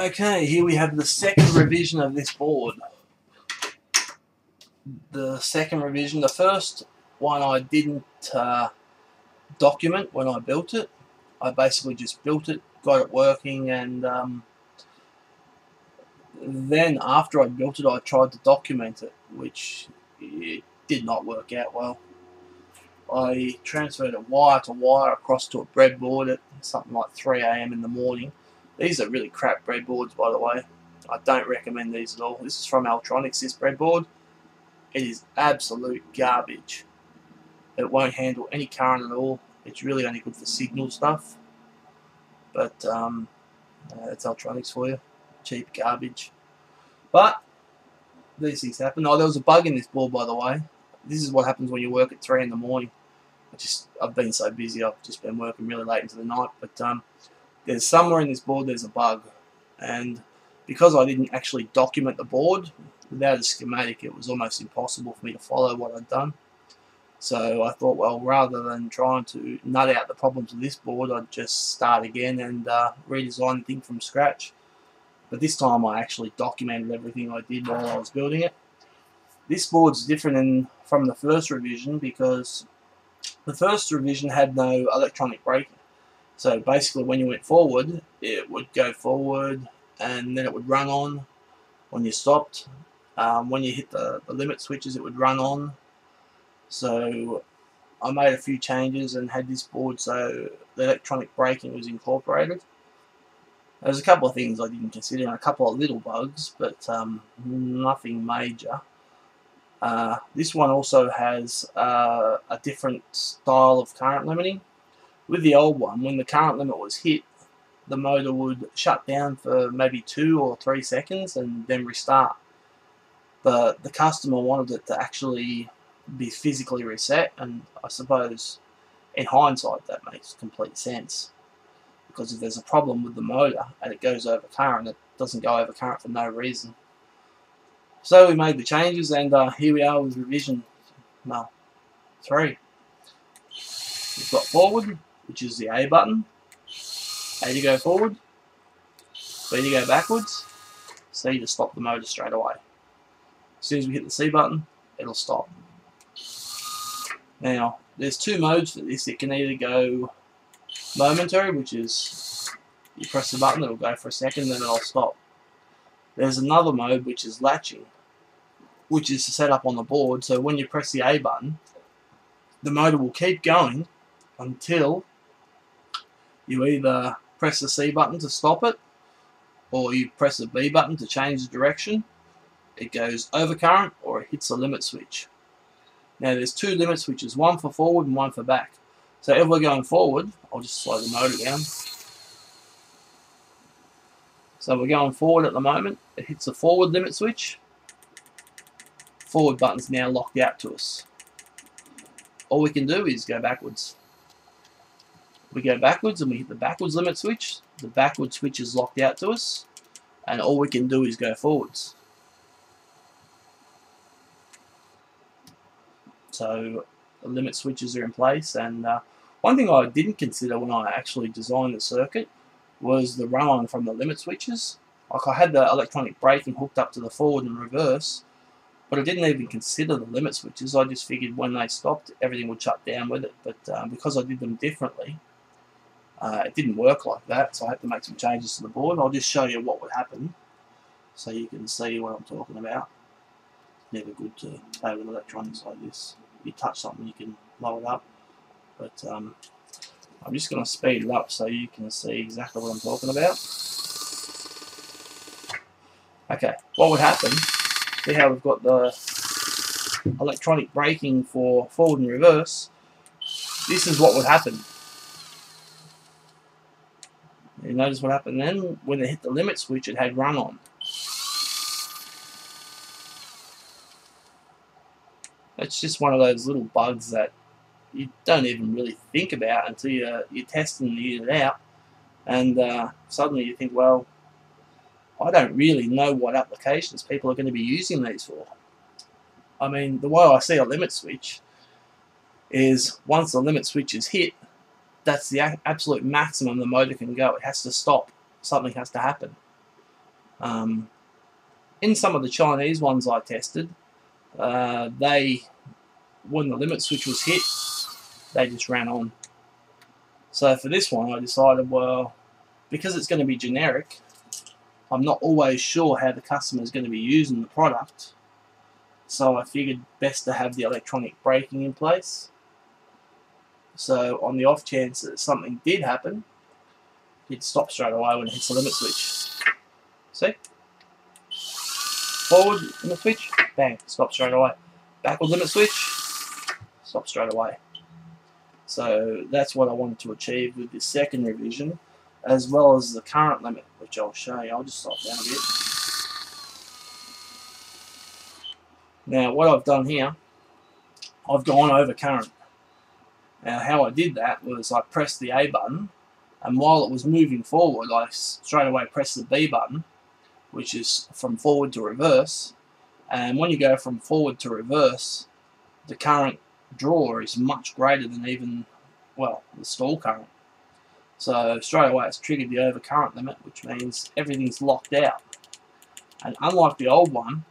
Okay, here we have the second revision of this board. The second revision, the first one I didn't uh, document when I built it. I basically just built it, got it working, and um, then after I built it, I tried to document it, which it did not work out well. I transferred it wire to wire across to a breadboard at something like 3 a.m. in the morning these are really crap breadboards, by the way. I don't recommend these at all. This is from Altronics, this breadboard. It is absolute garbage. It won't handle any current at all. It's really only good for signal stuff. But, um, uh, it's Altronics for you. Cheap garbage. But, these things happen. Oh, there was a bug in this board, by the way. This is what happens when you work at 3 in the morning. I just, I've been so busy, I've just been working really late into the night. But, um, there's somewhere in this board there's a bug. And because I didn't actually document the board without a schematic it was almost impossible for me to follow what I'd done. So I thought well rather than trying to nut out the problems of this board I'd just start again and uh, redesign the thing from scratch. But this time I actually documented everything I did while I was building it. This board's different in, from the first revision because the first revision had no electronic braking so basically when you went forward, it would go forward and then it would run on when you stopped. Um, when you hit the, the limit switches, it would run on. So I made a few changes and had this board so the electronic braking was incorporated. There's a couple of things I didn't consider and a couple of little bugs, but um, nothing major. Uh, this one also has uh, a different style of current limiting. With the old one, when the current limit was hit, the motor would shut down for maybe two or three seconds and then restart. But the customer wanted it to actually be physically reset, and I suppose in hindsight that makes complete sense. Because if there's a problem with the motor and it goes over current, it doesn't go over current for no reason. So we made the changes, and uh, here we are with revision, well, 3. We've got forward, which is the A button. A to go forward, B to go backwards, C to stop the motor straight away. As soon as we hit the C button, it'll stop. Now, there's two modes for this. It can either go momentary, which is you press the button, it'll go for a second, then it'll stop. There's another mode, which is latching, which is set up on the board, so when you press the A button, the motor will keep going until you either press the C button to stop it or you press the B button to change the direction. It goes over current or it hits the limit switch. Now there's two limit switches one for forward and one for back. So if we're going forward I'll just slow the motor down. So we're going forward at the moment. It hits the forward limit switch. Forward button's now locked out to us. All we can do is go backwards we go backwards and we hit the backwards limit switch. The backward switch is locked out to us. And all we can do is go forwards. So the limit switches are in place. And uh, one thing I didn't consider when I actually designed the circuit was the run-on from the limit switches. Like I had the electronic braking hooked up to the forward and reverse, but I didn't even consider the limit switches. I just figured when they stopped, everything would shut down with it. But uh, because I did them differently, uh, it didn't work like that, so I had to make some changes to the board. I'll just show you what would happen so you can see what I'm talking about. Never good to play with electronics like this. If you touch something, you can blow it up. But um, I'm just going to speed it up so you can see exactly what I'm talking about. Okay, what would happen, see how we've got the electronic braking for forward and reverse, this is what would happen. You notice what happened then? When they hit the limit switch, it had run on. It's just one of those little bugs that you don't even really think about until you, you test and use it out. And uh, suddenly you think, well, I don't really know what applications people are going to be using these for. I mean, the way I see a limit switch is once the limit switch is hit, that's the absolute maximum the motor can go. It has to stop. Something has to happen. Um, in some of the Chinese ones I tested, uh, they, when the limit switch was hit, they just ran on. So for this one, I decided, well, because it's going to be generic, I'm not always sure how the customer is going to be using the product. So I figured best to have the electronic braking in place. So on the off chance that something did happen, it stops straight away when it hits the limit switch. See? Forward limit switch, bang, stop straight away. Backward limit switch, stop straight away. So that's what I wanted to achieve with this second revision, as well as the current limit, which I'll show you. I'll just stop down a bit. Now what I've done here, I've gone over current. Now how I did that was I pressed the A button and while it was moving forward I straight away pressed the B button which is from forward to reverse. And when you go from forward to reverse the current draw is much greater than even well the stall current. So straight away it's triggered the overcurrent limit which means everything's locked out. And unlike the old one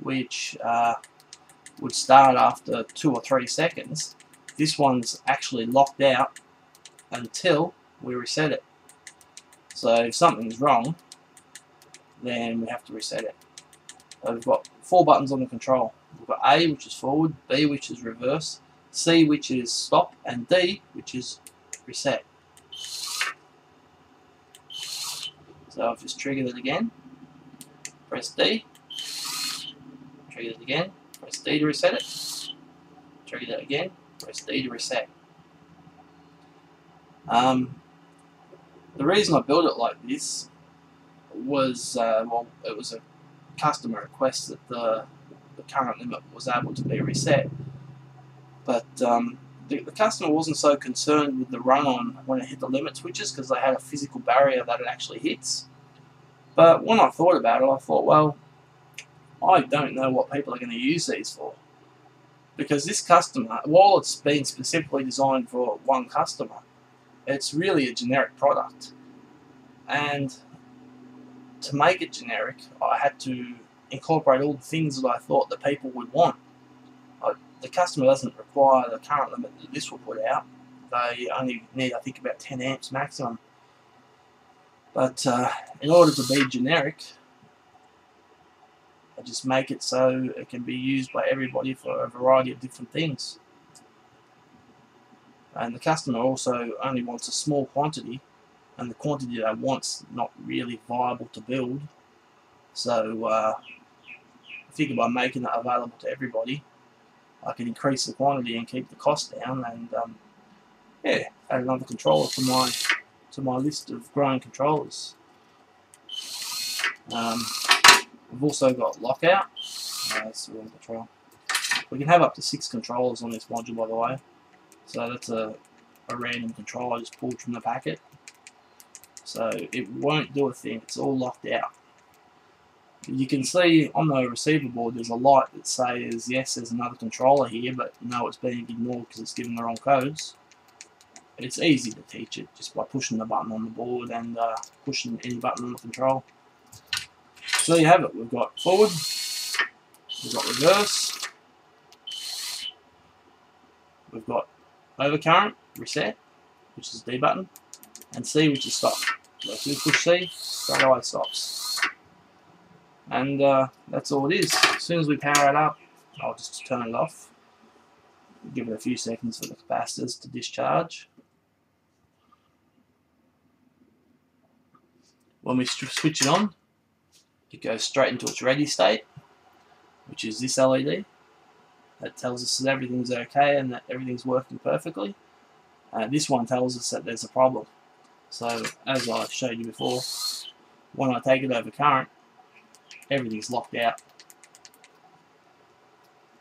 which uh, would start after two or three seconds this one's actually locked out until we reset it. So if something's wrong, then we have to reset it. So we've got four buttons on the control. We've got A, which is forward, B, which is reverse, C, which is stop, and D, which is reset. So I've just triggered it again. Press D. Trigger it again. Press D to reset it. Trigger that again. Press D to reset. Um, the reason I built it like this was, uh, well, it was a customer request that the, the current limit was able to be reset. But um, the, the, customer wasn't so concerned with the run-on when it hit the limit switches because they had a physical barrier that it actually hits. But when I thought about it, I thought, well, I don't know what people are going to use these for because this customer, while it's been specifically designed for one customer, it's really a generic product. And to make it generic, I had to incorporate all the things that I thought the people would want. I, the customer doesn't require the current limit that this will put out. They only need, I think, about 10 amps maximum. But uh, in order to be generic, I just make it so it can be used by everybody for a variety of different things. And the customer also only wants a small quantity, and the quantity they want's not really viable to build. So uh, I figure by making it available to everybody, I can increase the quantity and keep the cost down, and um, yeah, add another controller to my to my list of growing controllers. Um, We've also got lockout. Uh, control. We can have up to six controllers on this module, by the way. So that's a, a random controller I just pulled from the packet. So it won't do a thing. It's all locked out. You can see on the receiver board there's a light that says yes there's another controller here but no it's being ignored because it's given the wrong codes. It's easy to teach it just by pushing the button on the board and uh, pushing any button on the control. So there you have it. We've got forward, we've got reverse, we've got overcurrent, reset, which is D button, and C, which is stop. So if we push C, straight away stops. And uh, that's all it is. As soon as we power it up, I'll just turn it off. Give it a few seconds for the capacitors to discharge. When we switch it on, it goes straight into its ready state, which is this LED. That tells us that everything's okay and that everything's working perfectly. Uh, this one tells us that there's a problem. So, as I showed you before, when I take it over current, everything's locked out.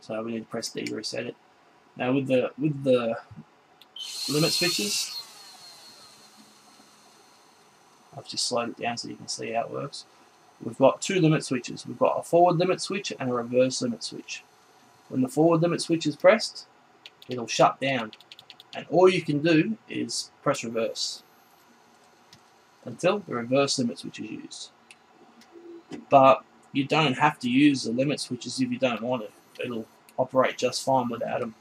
So we need to press D to reset it. Now with the with the limit switches, I've just slowed it down so you can see how it works we've got two limit switches. We've got a forward limit switch and a reverse limit switch. When the forward limit switch is pressed, it'll shut down. And all you can do is press reverse until the reverse limit switch is used. but you don't have to use the limit switches if you don't want it. It'll operate just fine without them.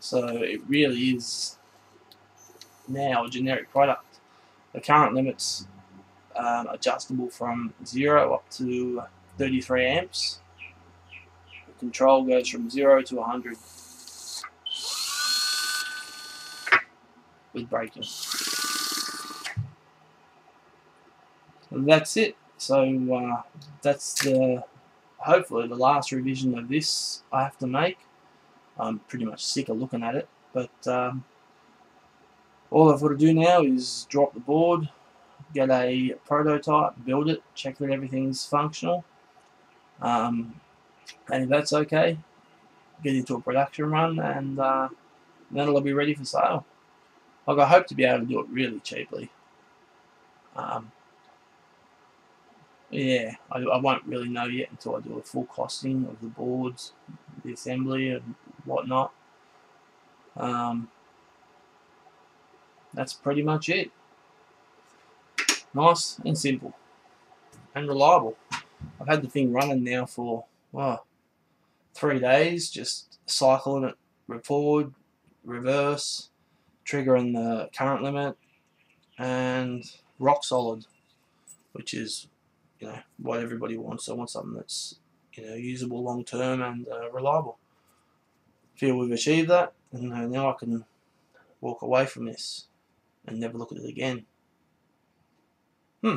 So it really is now a generic product. The current limit's um, adjustable from 0 up to 33 amps. The control goes from 0 to 100 with braking. That's it. So uh, that's the hopefully the last revision of this I have to make. I'm pretty much sick of looking at it, but um, all I've got to do now is drop the board, get a prototype, build it, check that everything's functional, um, and if that's okay, get into a production run, and uh, then it'll be ready for sale. Like I hope to be able to do it really cheaply. Um, yeah, I, I won't really know yet until I do a full costing of the boards, the assembly and whatnot. Um, that's pretty much it. Nice and simple and reliable. I've had the thing running now for well, three days, just cycling it forward, reverse, triggering the current limit, and rock solid, which is you know what everybody wants. I want something that's you know usable long term and uh, reliable. Feel we've achieved that, and uh, now I can walk away from this and never look at it again. Hmm.